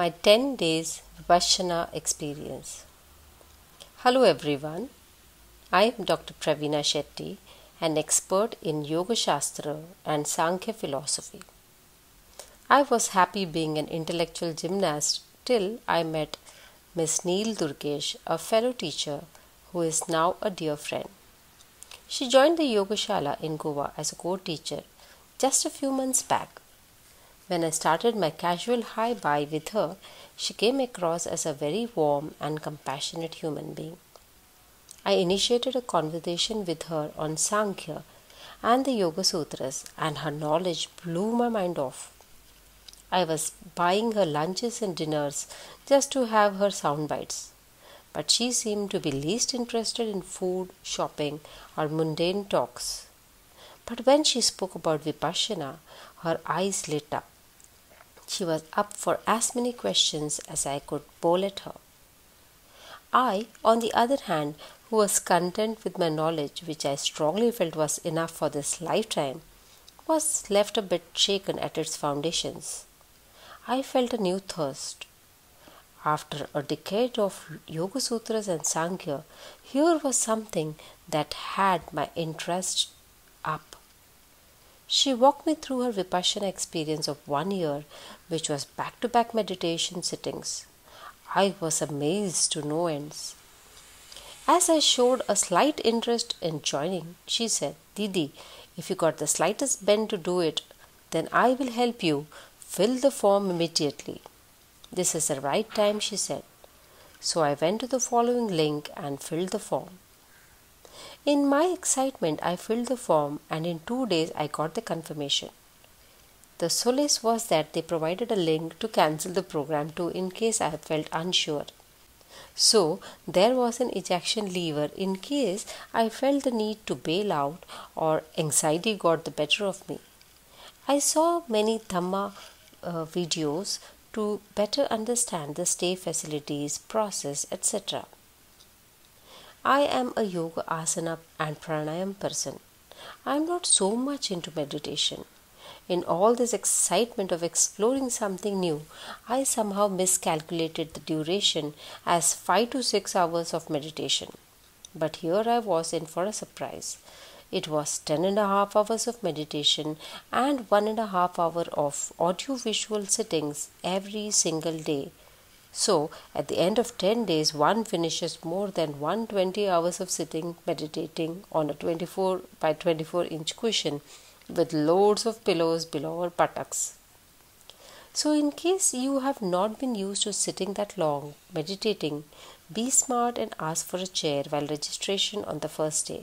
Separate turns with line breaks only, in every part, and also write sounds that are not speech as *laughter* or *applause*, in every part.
my 10 days Vipassana experience. Hello everyone. I am Dr. Praveena Shetty, an expert in Yoga Shastra and Sankhya philosophy. I was happy being an intellectual gymnast till I met Miss Neil Durgesh, a fellow teacher who is now a dear friend. She joined the Yoga Shala in Goa as a co-teacher just a few months back. When I started my casual hi bye with her, she came across as a very warm and compassionate human being. I initiated a conversation with her on Sankhya and the Yoga Sutras, and her knowledge blew my mind off. I was buying her lunches and dinners just to have her sound bites. But she seemed to be least interested in food, shopping, or mundane talks. But when she spoke about Vipassana, her eyes lit up. She was up for as many questions as I could bowl at her. I, on the other hand, who was content with my knowledge, which I strongly felt was enough for this lifetime, was left a bit shaken at its foundations. I felt a new thirst. After a decade of Yoga Sutras and Sankhya, here was something that had my interest. She walked me through her Vipassana experience of one year, which was back to back meditation sittings. I was amazed to no ends. As I showed a slight interest in joining, she said, Didi, if you got the slightest bend to do it, then I will help you. Fill the form immediately. This is the right time, she said. So I went to the following link and filled the form. In my excitement, I filled the form and in two days I got the confirmation. The solace was that they provided a link to cancel the program too in case I felt unsure. So there was an ejection lever in case I felt the need to bail out or anxiety got the better of me. I saw many Dhamma uh, videos to better understand the stay facilities, process, etc. I am a yoga asana and pranayam person. I am not so much into meditation. In all this excitement of exploring something new, I somehow miscalculated the duration as 5 to 6 hours of meditation. But here I was in for a surprise. It was ten and a half hours of meditation and one and a half hour of audio visual sittings every single day so, at the end of 10 days, one finishes more than 120 hours of sitting meditating on a 24 by 24 inch cushion with loads of pillows below our buttocks. So, in case you have not been used to sitting that long meditating, be smart and ask for a chair while registration on the first day.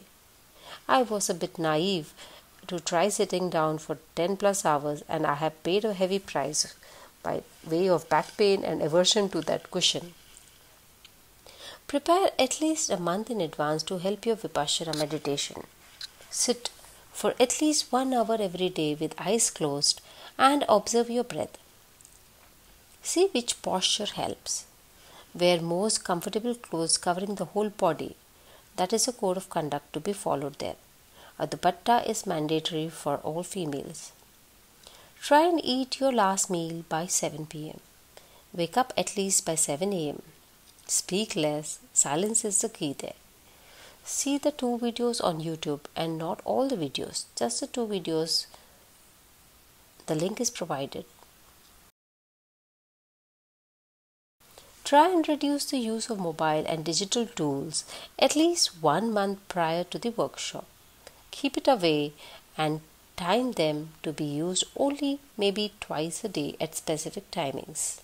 I was a bit naive to try sitting down for 10 plus hours and I have paid a heavy price by way of back pain and aversion to that cushion. Prepare at least a month in advance to help your Vipassana meditation. Sit for at least one hour every day with eyes closed and observe your breath. See which posture helps. Wear most comfortable clothes covering the whole body. That is a code of conduct to be followed there. A dupatta is mandatory for all females. Try and eat your last meal by 7 pm. Wake up at least by 7 am. Speak less, silence is the key there. See the two videos on YouTube and not all the videos, just the two videos. The link is provided. Try and reduce the use of mobile and digital tools at least one month prior to the workshop. Keep it away and time them to be used only maybe twice a day at specific timings.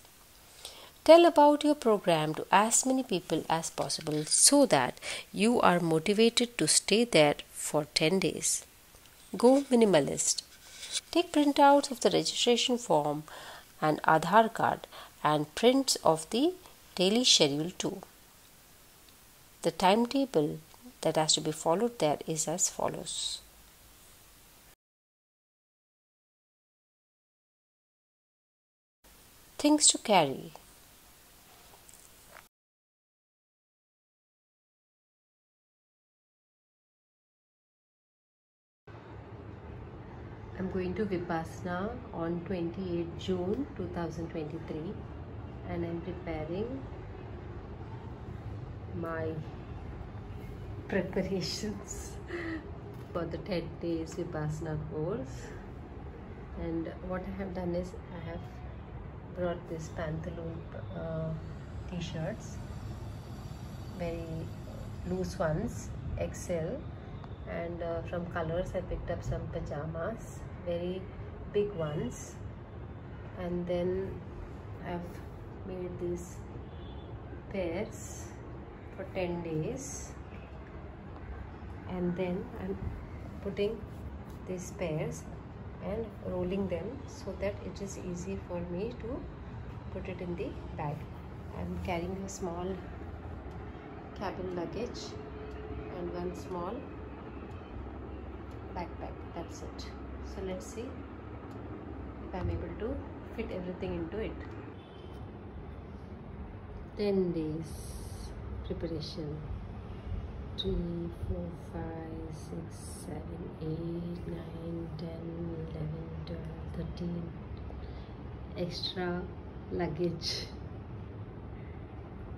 Tell about your program to as many people as possible so that you are motivated to stay there for 10 days. Go minimalist. Take printouts of the registration form and Aadhaar card and prints of the daily schedule too. The timetable that has to be followed there is as follows. Things to carry. I'm going to Vipassana on 28 June 2023 and I'm preparing my preparations *laughs* for the 10 days Vipassana course and what I have done is I have brought this pantaloon uh, t-shirts. Very loose ones XL and uh, from colors I picked up some pajamas very big ones. And then I've made these pairs for 10 days. And then I'm putting these pairs and rolling them so that it is easy for me to put it in the bag. I'm carrying a small cabin luggage and one small backpack. That's it. So let's see if I'm able to fit everything into it. 10 days preparation 3 4 5 6 7 8 9 10 11 12 13 extra luggage.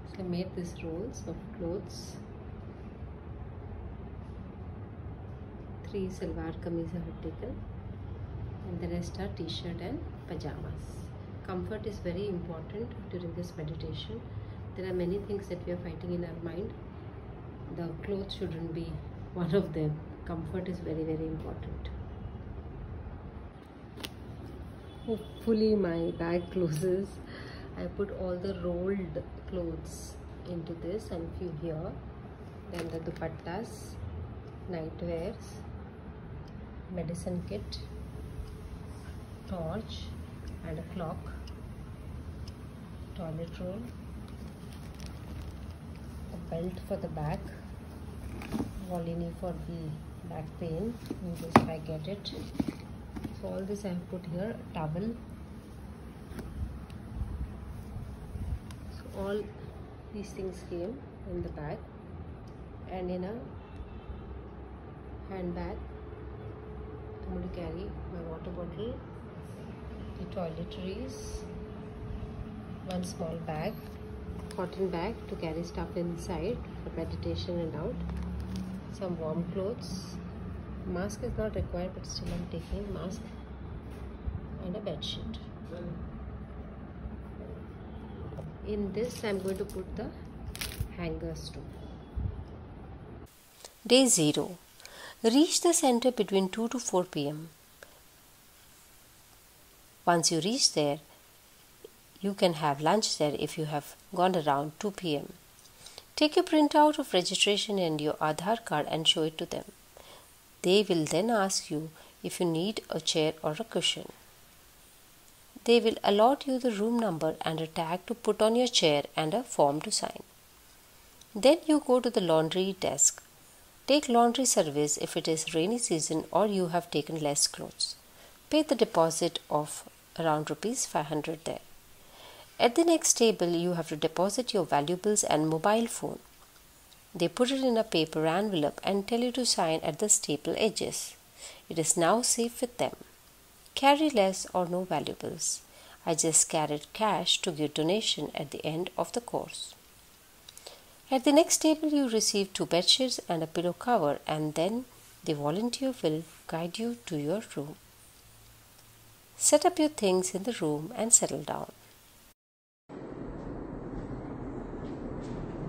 So I made these rolls of clothes. Three salwar kameez I have taken. And the rest are t-shirt and pajamas. Comfort is very important during this meditation. There are many things that we are fighting in our mind the clothes shouldn't be one of them. Comfort is very very important. Hopefully my bag closes. I put all the rolled clothes into this and few here. Then the dupattas night wears medicine kit, torch and a clock, toilet roll, belt for the back, Volini for the back pain. In case I get it. So all this I have put here, towel. So all these things came in the bag. And in a handbag. I'm going to carry my water bottle, the toiletries, one small bag, cotton bag to carry stuff inside for meditation and out, some warm clothes, mask is not required but still I'm taking mask and a bed sheet. In this I'm going to put the hangers too. Day 0 Reach the center between 2 to 4 pm. Once you reach there, you can have lunch there if you have gone around 2 pm. Take a printout of registration and your Aadhaar card and show it to them. They will then ask you if you need a chair or a cushion. They will allot you the room number and a tag to put on your chair and a form to sign. Then you go to the laundry desk Take laundry service if it is rainy season or you have taken less clothes. Pay the deposit of around rupees 500 there. At the next table, you have to deposit your valuables and mobile phone. They put it in a paper envelope and tell you to sign at the staple edges. It is now safe with them. Carry less or no valuables. I just carried cash to give donation at the end of the course. At the next table, you receive two bedsheets and a pillow cover, and then the volunteer will guide you to your room. Set up your things in the room and settle down.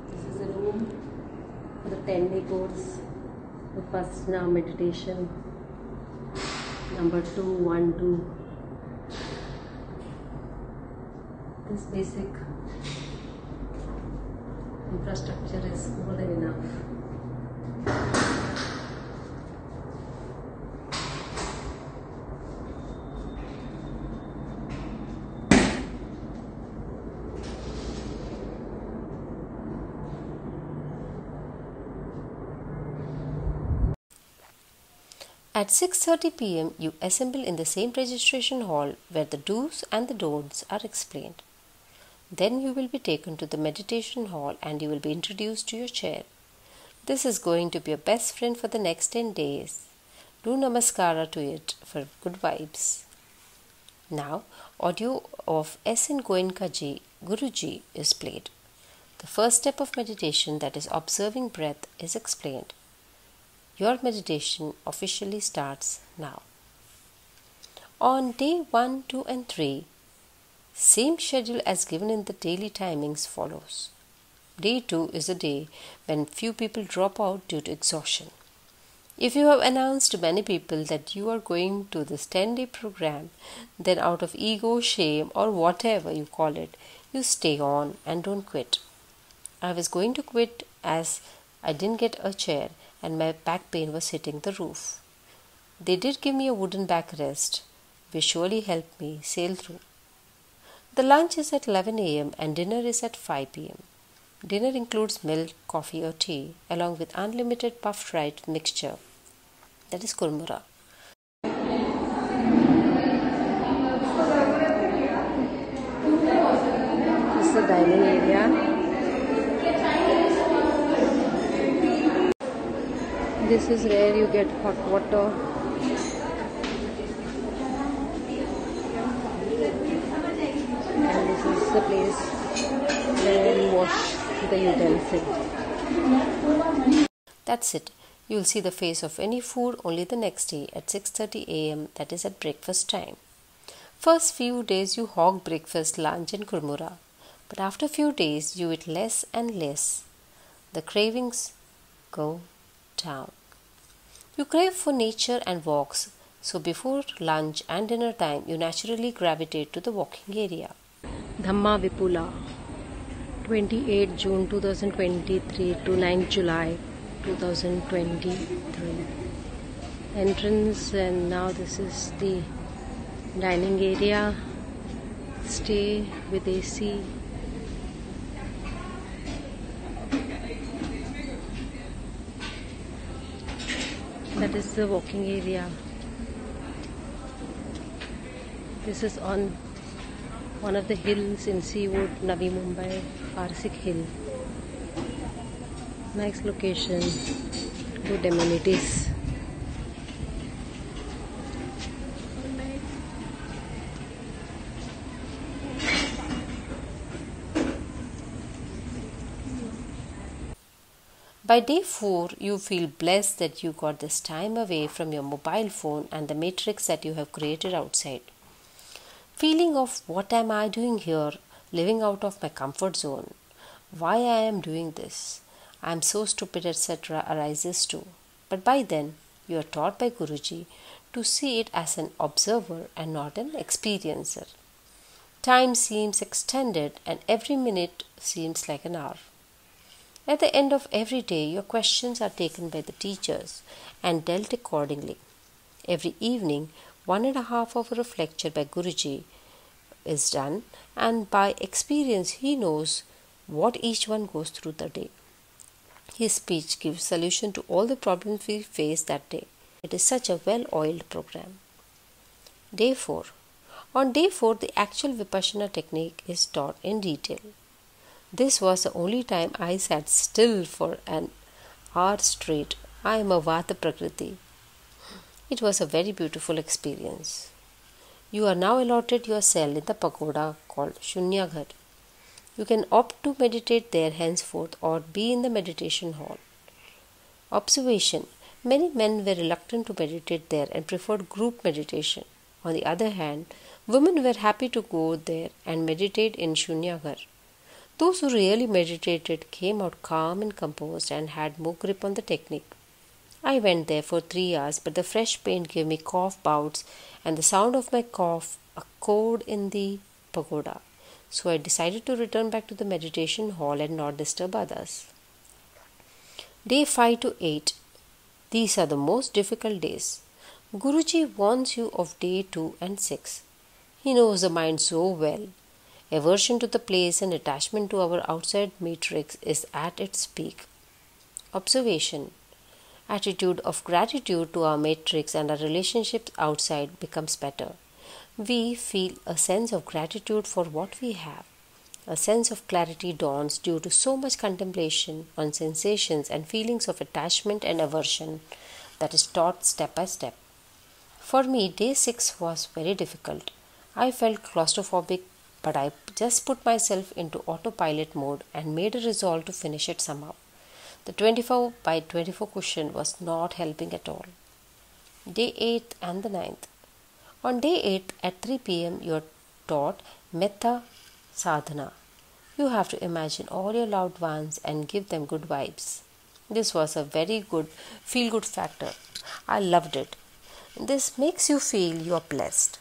This is a room for the 10 day course, the first now meditation, number two, one, two. This basic infrastructure is more than enough. At 6:30 pm you assemble in the same registration hall where the do's and the don'ts are explained. Then you will be taken to the meditation hall and you will be introduced to your chair. This is going to be your best friend for the next 10 days. Do namaskara to it for good vibes. Now, audio of S.N. Goenka ji Guruji is played. The first step of meditation, that is observing breath, is explained. Your meditation officially starts now. On day 1, 2, and 3, same schedule as given in the daily timings follows. Day 2 is a day when few people drop out due to exhaustion. If you have announced to many people that you are going to this 10 day program, then out of ego, shame, or whatever you call it, you stay on and don't quit. I was going to quit as I didn't get a chair and my back pain was hitting the roof. They did give me a wooden backrest, which surely helped me sail through. The lunch is at 11 am and dinner is at 5 pm. Dinner includes milk, coffee, or tea, along with unlimited puffed rice mixture. That is kurmura. This is the dining area. This is where you get hot water. And this is the place where you wash the utensil. That's it. You'll see the face of any food only the next day at 6:30 a.m. that is at breakfast time. First few days you hog breakfast, lunch and kurmura, but after few days you eat less and less. The cravings go down. You crave for nature and walks, so before lunch and dinner time you naturally gravitate to the walking area. Dhamma Vipula 28 June 2023 to 9 July 2023 entrance and now this is the dining area. Stay with AC that is the walking area this is on one of the hills in Seawood, Navi Mumbai, Parsik Hill. Nice location, good amenities. By day 4, you feel blessed that you got this time away from your mobile phone and the matrix that you have created outside. Feeling of what am I doing here, living out of my comfort zone, why I am doing this, I am so stupid, etc., arises too. But by then, you are taught by Guruji to see it as an observer and not an experiencer. Time seems extended and every minute seems like an hour. At the end of every day, your questions are taken by the teachers and dealt accordingly. Every evening, one and a half hour of lecture by Guruji is done, and by experience, he knows what each one goes through the day. His speech gives solution to all the problems we face that day. It is such a well oiled program. Day 4. On day 4, the actual Vipassana technique is taught in detail. This was the only time I sat still for an hour straight. I am a Vata Prakriti. It was a very beautiful experience. You are now allotted your cell in the pagoda called Shunya You can opt to meditate there henceforth or be in the meditation hall. Observation Many men were reluctant to meditate there and preferred group meditation. On the other hand, women were happy to go there and meditate in Shunya those who really meditated came out calm and composed and had more grip on the technique. I went there for three hours, but the fresh pain gave me cough bouts, and the sound of my cough echoed in the pagoda. So I decided to return back to the meditation hall and not disturb others. Day 5 to 8. These are the most difficult days. Guruji warns you of day 2 and 6. He knows the mind so well Aversion to the place and attachment to our outside matrix is at its peak. Observation Attitude of gratitude to our matrix and our relationships outside becomes better. We feel a sense of gratitude for what we have. A sense of clarity dawns due to so much contemplation on sensations and feelings of attachment and aversion that is taught step by step. For me, day 6 was very difficult. I felt claustrophobic, but I just put myself into autopilot mode and made a resolve to finish it somehow. The 24 by 24 cushion was not helping at all. Day 8 and the 9th. On day 8 at 3 pm, you are taught Metta Sadhana. You have to imagine all your loved ones and give them good vibes. This was a very good feel good factor. I loved it. This makes you feel you are blessed.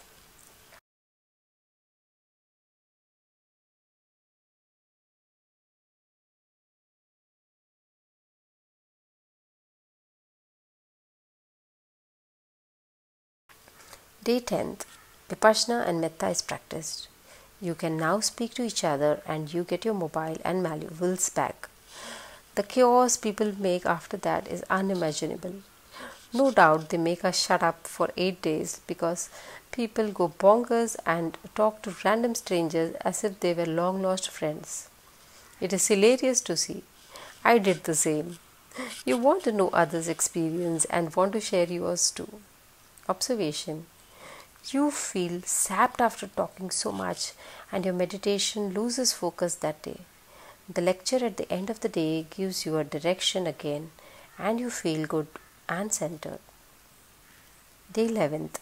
Day 10th. Vipassana and Metta is practiced. You can now speak to each other and you get your mobile and valuables back. The chaos people make after that is unimaginable. No doubt they make us shut up for 8 days because people go bonkers and talk to random strangers as if they were long lost friends. It is hilarious to see. I did the same. You want to know others' experience and want to share yours too. Observation you feel sapped after talking so much and your meditation loses focus that day. The lecture at the end of the day gives you a direction again and you feel good and centered. Day 11th.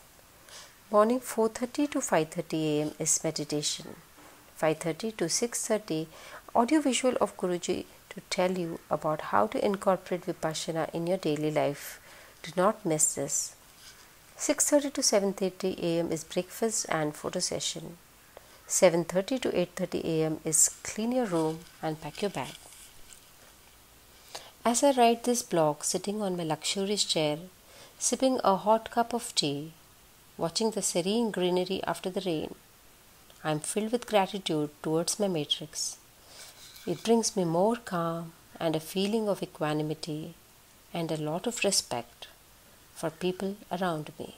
Morning 4:30 to 5:30 am is meditation. 5:30 to 6:30 audio visual of Guruji to tell you about how to incorporate vipassana in your daily life. Do not miss this. 6:30 to 7:30 a.m. is breakfast and photo session. 7:30 to 8:30 a.m. is clean your room and pack your bag. As I write this blog sitting on my luxurious chair, sipping a hot cup of tea, watching the serene greenery after the rain, I am filled with gratitude towards my matrix. It brings me more calm and a feeling of equanimity and a lot of respect for people around me.